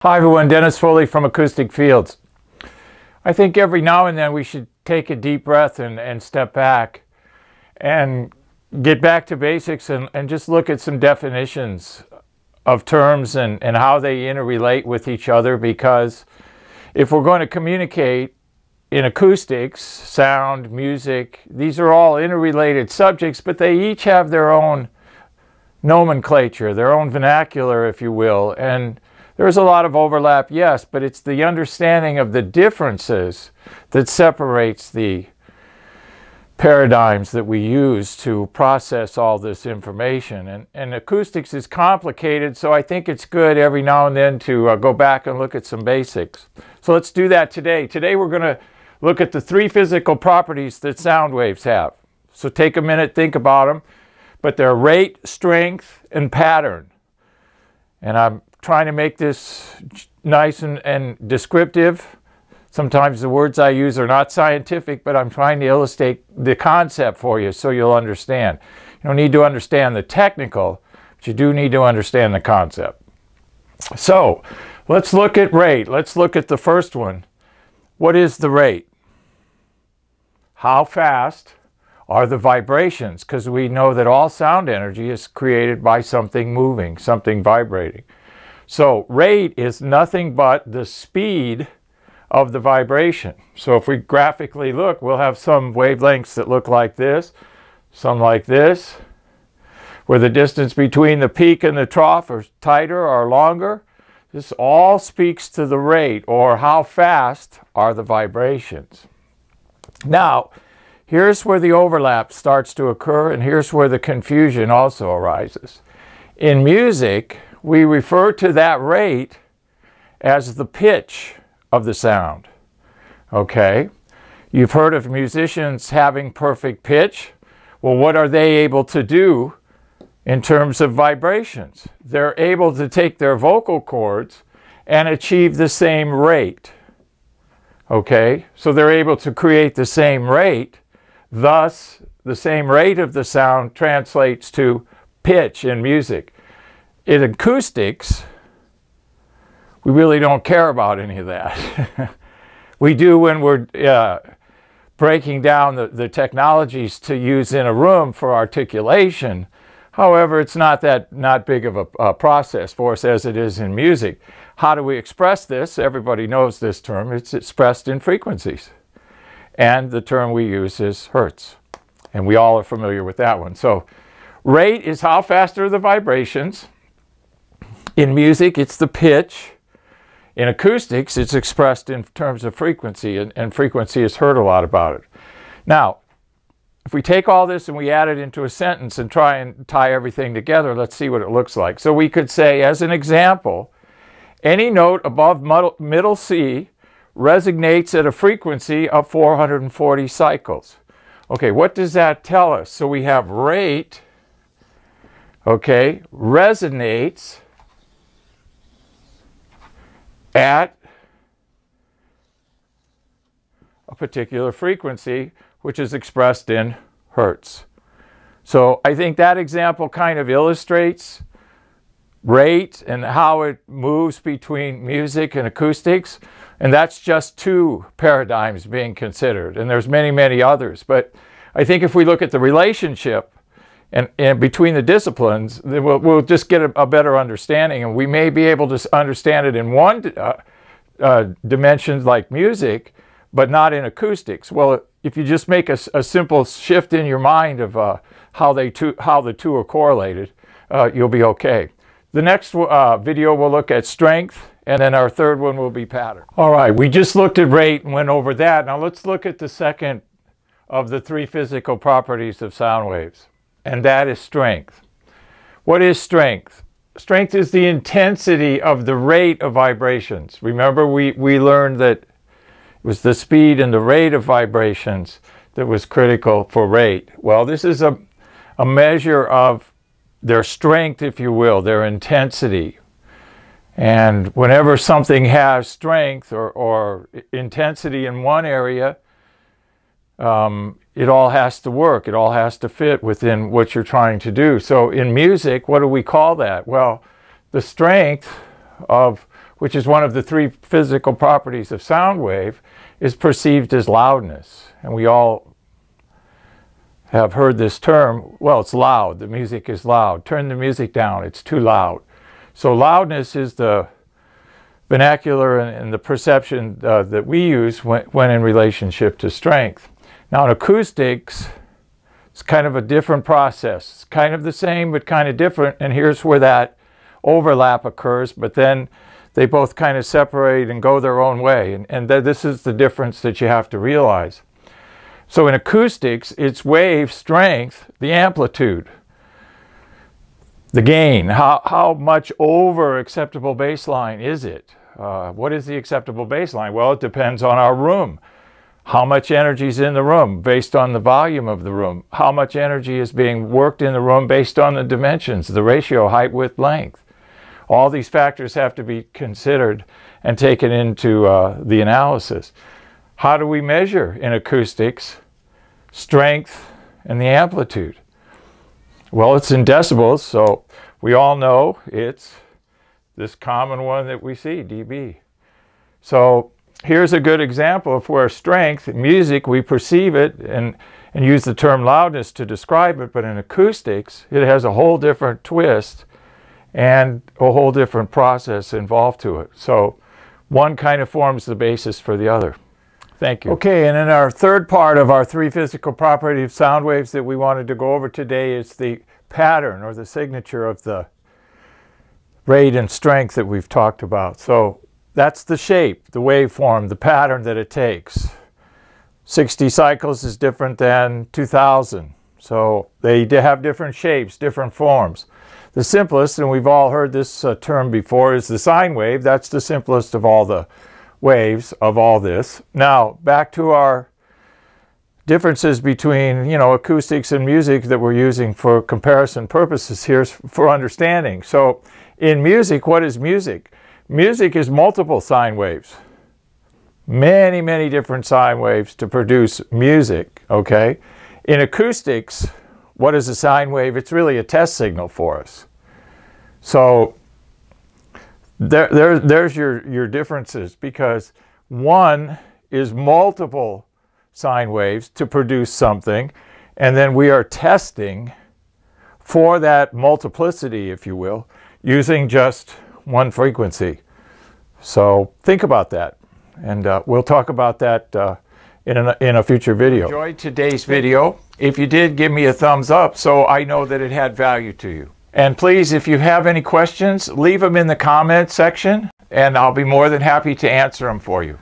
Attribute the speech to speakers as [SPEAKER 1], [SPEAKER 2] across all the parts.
[SPEAKER 1] Hi everyone, Dennis Foley from Acoustic Fields. I think every now and then we should take a deep breath and, and step back and get back to basics and, and just look at some definitions of terms and, and how they interrelate with each other because if we're going to communicate in acoustics, sound, music, these are all interrelated subjects, but they each have their own nomenclature, their own vernacular, if you will. And there's a lot of overlap, yes, but it's the understanding of the differences that separates the paradigms that we use to process all this information. And, and acoustics is complicated, so I think it's good every now and then to uh, go back and look at some basics. So let's do that today. Today we're going to look at the three physical properties that sound waves have. So take a minute, think about them. But they're rate, strength, and pattern. And I'm trying to make this nice and, and descriptive. Sometimes the words I use are not scientific, but I'm trying to illustrate the concept for you so you'll understand. You don't need to understand the technical, but you do need to understand the concept. So let's look at rate. Let's look at the first one. What is the rate? How fast are the vibrations? Because we know that all sound energy is created by something moving, something vibrating. So rate is nothing but the speed of the vibration. So if we graphically look, we'll have some wavelengths that look like this, some like this, where the distance between the peak and the trough are tighter or longer. This all speaks to the rate or how fast are the vibrations. Now, here's where the overlap starts to occur and here's where the confusion also arises. In music, we refer to that rate as the pitch of the sound. Okay? You've heard of musicians having perfect pitch. Well, what are they able to do in terms of vibrations? They're able to take their vocal cords and achieve the same rate. Okay? So they're able to create the same rate. Thus, the same rate of the sound translates to pitch in music. In acoustics, we really don't care about any of that. we do when we're uh, breaking down the, the technologies to use in a room for articulation. However, it's not that not big of a, a, process for us as it is in music. How do we express this? Everybody knows this term. It's expressed in frequencies. And the term we use is hertz. And we all are familiar with that one. So rate is how fast are the vibrations. In music, it's the pitch. In acoustics, it's expressed in terms of frequency, and, and frequency is heard a lot about it. Now, if we take all this and we add it into a sentence and try and tie everything together, let's see what it looks like. So we could say, as an example, any note above middle C resonates at a frequency of 440 cycles. Okay, what does that tell us? So we have rate, okay, resonates at a particular frequency, which is expressed in hertz. So I think that example kind of illustrates rate and how it moves between music and acoustics. And that's just two paradigms being considered. And there's many, many others. But I think if we look at the relationship and, and between the disciplines, we'll, we'll just get a, a, better understanding. And we may be able to understand it in one uh, uh, dimension like music, but not in acoustics. Well, if you just make a, a simple shift in your mind of uh, how, they two, how the two are correlated, uh, you'll be okay. The next uh, video will look at strength, and then our third one will be pattern. All right, we just looked at rate and went over that. Now let's look at the second of the three physical properties of sound waves and that is strength. What is strength? Strength is the intensity of the rate of vibrations. Remember, we, we learned that it was the speed and the rate of vibrations that was critical for rate. Well, this is a, a measure of their strength, if you will, their intensity. And whenever something has strength or, or intensity in one area, um, it all has to work. It all has to fit within what you're trying to do. So in music, what do we call that? Well, the strength of which is one of the three physical properties of sound wave, is perceived as loudness. And we all have heard this term, well, it's loud, the music is loud. Turn the music down, it's too loud. So loudness is the vernacular and, and the perception uh, that we use when, when in relationship to strength. Now in acoustics, it's kind of a different process. It's kind of the same, but kind of different. And here's where that overlap occurs, but then they both kind of separate and go their own way. And, and th this is the difference that you have to realize. So in acoustics, it's wave strength, the amplitude, the gain. How, how much over acceptable baseline is it? Uh, what is the acceptable baseline? Well, it depends on our room. How much energy is in the room based on the volume of the room? How much energy is being worked in the room based on the dimensions, the ratio, height, width, length? All these factors have to be considered and taken into uh, the analysis. How do we measure in acoustics strength and the amplitude? Well, it's in decibels, so we all know it's this common one that we see, dB. So here's a good example of where strength, music, we perceive it and, and use the term loudness to describe it, but in acoustics, it has a whole different twist and a whole different process involved to it. So one kind of forms the basis for the other. Thank you. Okay, and then our third part of our three physical properties of sound waves that we wanted to go over today is the pattern or the signature of the rate and strength that we've talked about. So that's the shape, the waveform, the pattern that it takes. 60 cycles is different than 2000. So they have different shapes, different forms. The simplest, and we've all heard this uh, term before, is the sine wave. That's the simplest of all the waves of all this. Now, back to our differences between, you know, acoustics and music that we're using for comparison purposes here for understanding. So in music, what is music? Music is multiple sine waves. Many, many different sine waves to produce music, okay? In acoustics, what is a sine wave? It's really a test signal for us. So there, there, there's your, your differences because one is multiple sine waves to produce something, and then we are testing for that multiplicity, if you will, using just one frequency. So think about that, and uh, we'll talk about that uh, in a, in a future video. Enjoy today's video. If you did, give me a thumbs up so I know that it had value to you. And please, if you have any questions, leave them in the comment section and I'll be more than happy to answer them for you.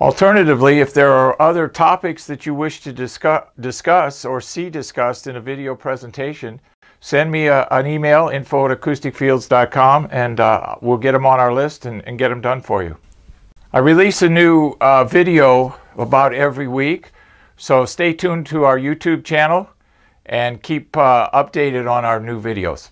[SPEAKER 1] Alternatively, if there are other topics that you wish to discuss, discuss or see discussed in a video presentation, send me a, an email, info at acousticfields.com, and uh, we'll get them on our list and, and, get them done for you. I release a new uh, video about every week. So stay tuned to our YouTube channel and keep uh, updated on our new videos.